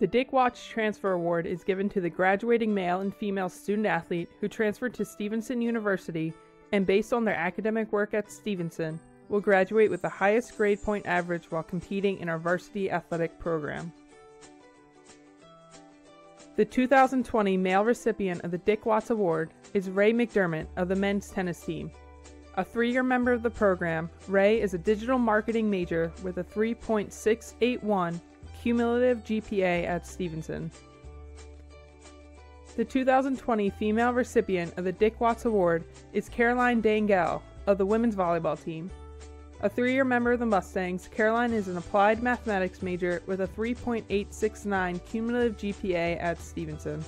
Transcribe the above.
The Dick Watts Transfer Award is given to the graduating male and female student athlete who transferred to Stevenson University and, based on their academic work at Stevenson, will graduate with the highest grade point average while competing in our varsity athletic program. The 2020 male recipient of the Dick Watts Award is Ray McDermott of the men's tennis team. A three year member of the program, Ray is a digital marketing major with a 3.681 cumulative GPA at Stevenson. The 2020 female recipient of the Dick Watts Award is Caroline Dangel of the women's volleyball team. A three year member of the Mustangs, Caroline is an applied mathematics major with a 3.869 cumulative GPA at Stevenson.